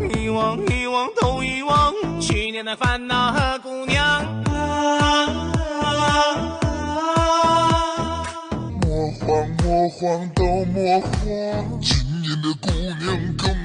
遗忘，遗忘，都遗忘，去年的烦恼和姑娘。魔幻，魔幻，都魔幻，今年的姑娘更。